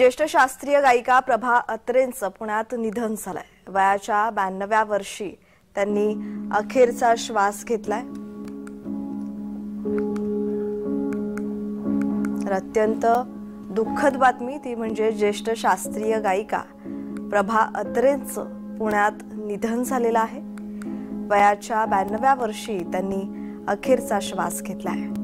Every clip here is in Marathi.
ज्येष्ठ शास्त्रीय गायिका प्रभा अत्रेंचं पुण्यात निधन झालंय. वयाच्या ब्याण्णव्या वर्षी त्यांनी अखेरचा श्वास घेतलाय. तर अत्यंत दुःखद बातमी ती म्हणजे ज्येष्ठ शास्त्रीय गायिका प्रभा अत्रेंचं पुण्यात निधन झालेलं आहे. वयाच्या ब्याण्णव्या वर्षी त्यांनी अखेरचा श्वास घेतलाय.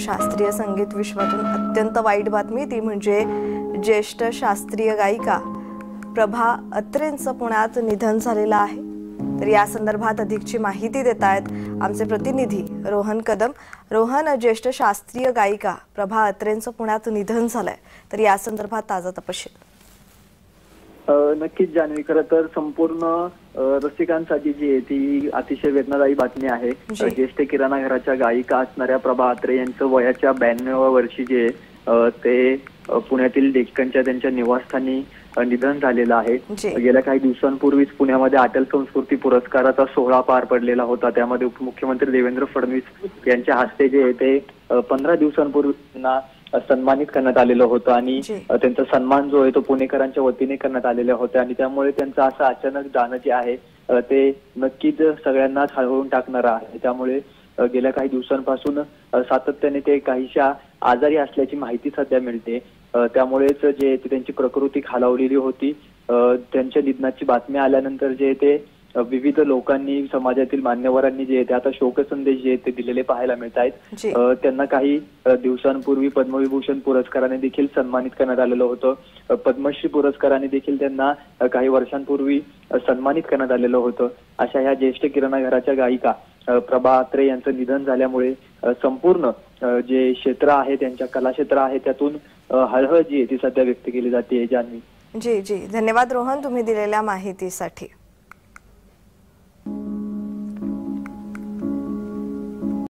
शास्त्रीय संगीत विश्वातून अत्यंत वाईट बातमी ती म्हणजे ज्येष्ठ शास्त्रीय गायिका प्रभा अत्रेंचं पुण्यात निधन झालेलं आहे. तर या संदर्भात अधिकची माहिती देत आहेत आमचे प्रतिनिधी रोहन कदम. रोहन ज्येष्ठ शास्त्रीय गायिका प्रभा अत्रेंचं पुण्यात निधन झालंय. तर या संदर्भात ताजा तपशील. नक्कीच जान्हवी. खरं तर संपूर्ण रसिकांसाठी जी आहे ती अतिशय वेदनादायी बातमी आहे. ज्येष्ठ किराणा घराच्या गायिका असणाऱ्या प्रभा अत्रे यांचं वयाच्या ब्याण्णव्या वर्षी जे ते पुण्यातील डेक्कनच्या त्यांच्या निवासस्थानी निधन झालेलं आहे. गेल्या काही दिवसांपूर्वीच पुण्यामध्ये अटल संस्कृती पुरस्काराचा सोहळा पार पडलेला होता. त्यामध्ये उपमुख्यमंत्री देवेंद्र फडणवीस यांच्या हस्ते जे आहे ते पंधरा दिवसांपूर्वी त्यांना सन्मानित करण्यात आलेलं होतं आणि त्यांचा सन्मान जो आहे तो पुणेकरांच्या वतीने करण्यात आलेला होता आणि त्यामुळे त्यांचं असं अचानक जाणं जे आहे ते नक्कीच सगळ्यांनाच हळवून टाकणारं आहे. त्यामुळे गेल्या काही दिवसांपासून सातत्याने ते काहीशा आजारी असल्याची माहिती सध्या मिळते. त्यामुळेच जे ते त्यांची प्रकृती खालावलेली होती. त्यांच्या निधनाची बातमी आल्यानंतर जे ते विविध लोकांनी समाजातील मान्यवरांनी जे ते आता शोकसंदेश जे आहेत ते दिलेले पाहायला मिळत आहेत. त्यांना काही दिवसांपूर्वी पद्मविभूषण पुरस्काराने देखील सन्मानित करण्यात आलेलं होतं. पद्मश्री पुरस्काराने देखील त्यांना काही वर्षांपूर्वी सन्मानित करण्यात आलेलं होतं. अशा ह्या ज्येष्ठ किराणा घराच्या गायिका प्रभा अत्रे यांचं निधन झाल्यामुळे संपूर्ण जे क्षेत्र आहे त्यांच्या कलाक्षेत्र आहे त्यातून हळहळ जी आहे ती सध्या व्यक्त केली जाते जान्हवी जी जी. धन्यवाद रोहन तुम्ही दिलेल्या माहितीसाठी.